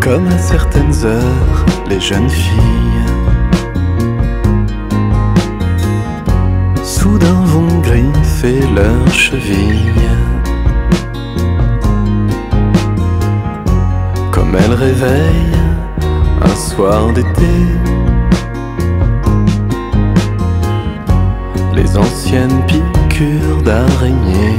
Comme à certaines heures, les jeunes filles Soudain vont griffer leurs chevilles. Comme elles réveillent un soir d'été. Les anciennes piqûres d'araignées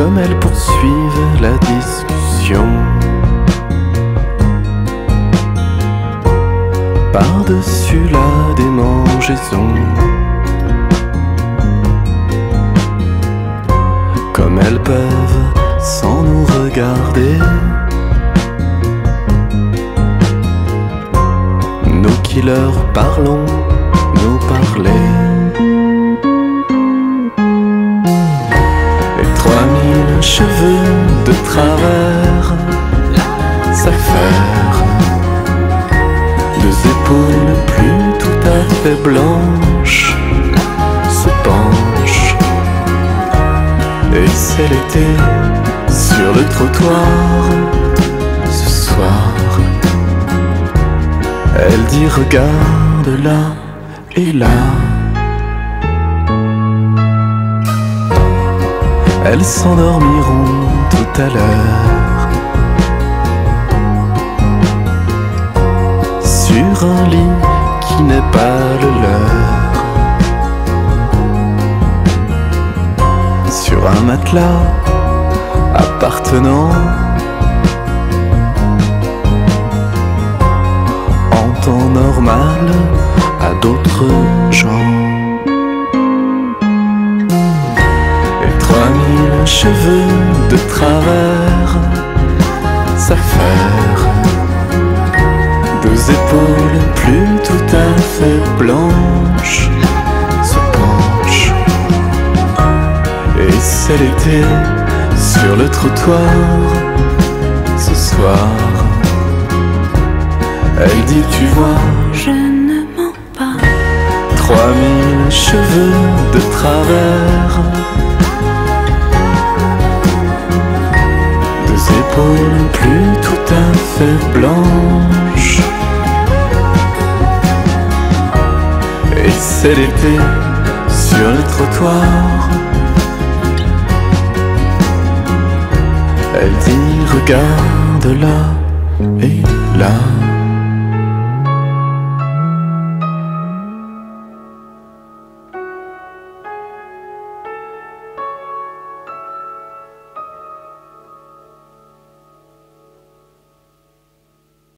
comme elles poursuivent la discussion. Par-dessus la démangeaison, comme elles peuvent sans nous regarder. Nous qui leur parlons, nous parler. Cheveux de travers s'affaire Deux épaules plus tout à fait blanches se penchent Et c'est l'été sur le trottoir ce soir. Elle dit regarde là et là elles s'endormiront tout à l'heure sur un lit qui n'est pas le leur, sur un matelas appartenant en temps normal à d'autres gens. Épaules plus tout à fait blanches se penchent Et c'est l'été sur le trottoir ce soir. Elle dit tu vois Je ne mens pas. Trois mille cheveux de travers. Épaules plus tout à fait blanches. C'est l'été sur le trottoir. Elle dit regarde là et là.